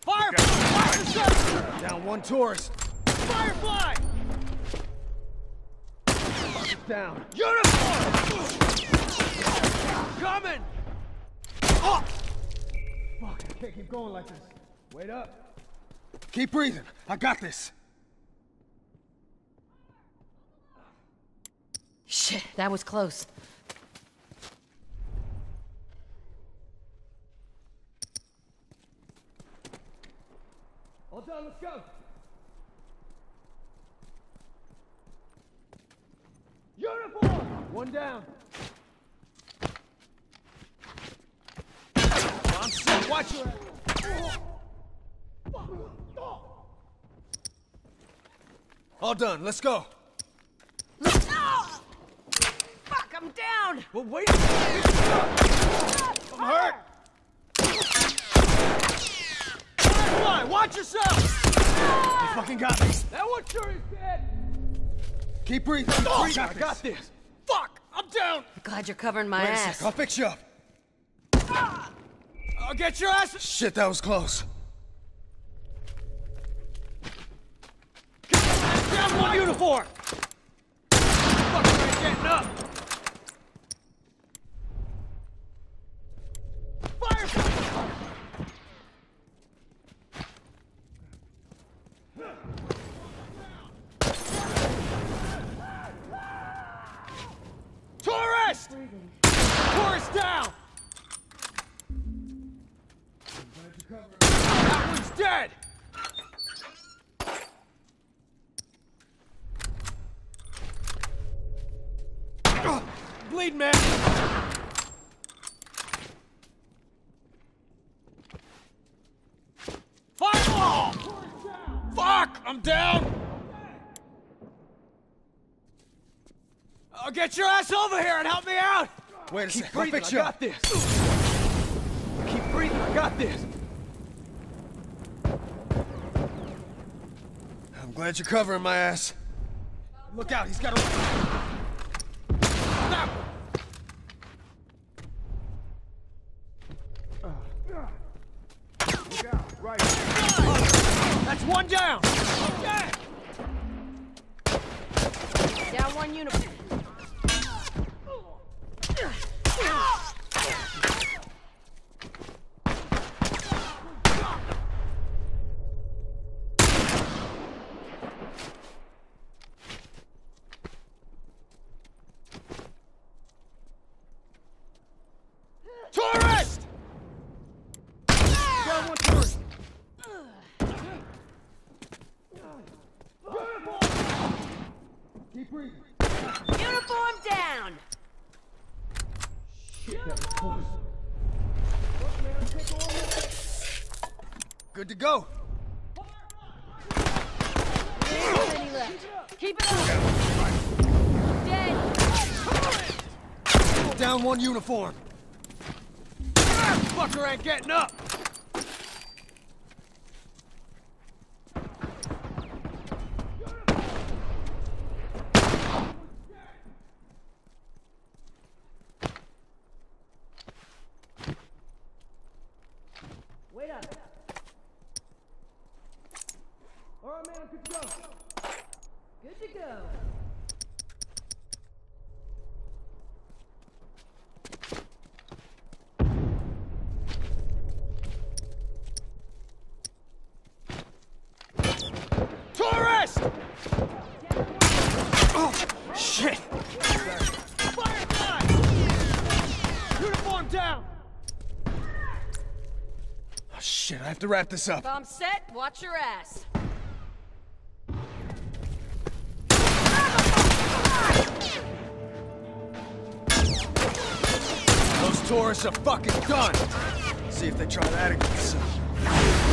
Fire! Fire! Down one tourist. Firefly! Down. Uniform! Coming! Fuck, I can't keep going like this. Wait up. Keep breathing. I got this. Shit, that was close. All done, let's go. Uniform! One down. I'm set. Watch your All done, let's go. Fuck, I'm down! Well, wait a minute. I'm hurt. Firefly, watch yourself! You fucking got me. That one sure is dead. Keep breathing. Keep Oh, breathing. I got this. Fuck! I'm down. I'm glad you're covering my Wait a ass. sec. I'll fix you up. Ah, I'll get your ass. Shit, that was close. Down one uniform. Fucker ain't getting up. Firefly! Tourist! Tourist down! That one's dead! Bleed, man! Fireball! Fuck! I'm down! Oh, get your ass over here and help me out! Wait a Keep sec. I'll breathing, fix I got this! Keep breathing, I got this! I'm glad you're covering my ass. Look out, he's got a... Stop! Look out, right. That's one down! Yeah. Down one uniform. Tourist! Down one tourist! Keep breathing. Uniform down! Good to go. Left. Keep it up! Dead! Down one uniform. Fucker ain't getting up! Wait up. All right, man, I'm good to go. Good to go. Tourist! Oh, shit. Firefly! Uniform down! Oh, shit, I have to wrap this up. Bomb set, watch your ass. Those tourists are fucking done. See if they try that again soon.